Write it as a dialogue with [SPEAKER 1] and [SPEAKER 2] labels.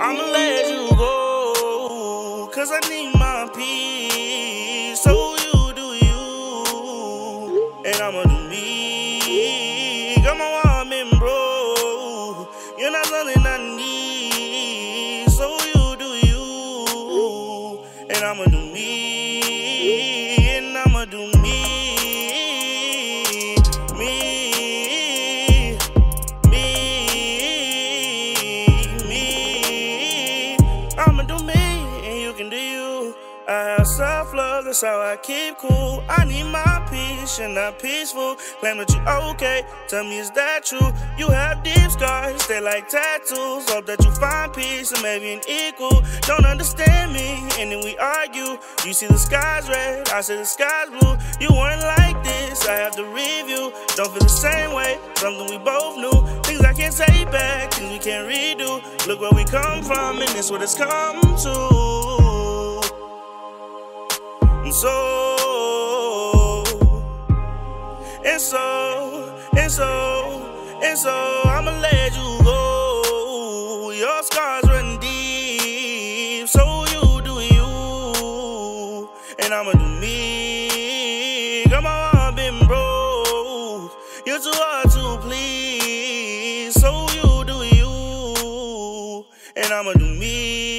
[SPEAKER 1] I'ma let you go, cause I need my peace. So you do you, and I'ma do me. Got my woman, bro. You're not something I need. So you do you, and I'ma do me. I'ma do me, and you can do you. I have self love, that's how I keep cool. I need my peace, and not peaceful. Claim that you okay, tell me is that true? You have deep scars, they like tattoos. Hope that you find peace and maybe an equal. Don't understand me, and then we argue. You see the sky's red, I say the sky's blue. You weren't like this, I have to review. Don't feel the same way, something we both knew. Things I can't say back, things we can't redo. Look where we come from, and this what it's come to. And so, and so, and so, and so, I'ma let you go. Your scars run deep, so you do you, and I'ma do me. Got my heart been broke, you're too and I'ma do me.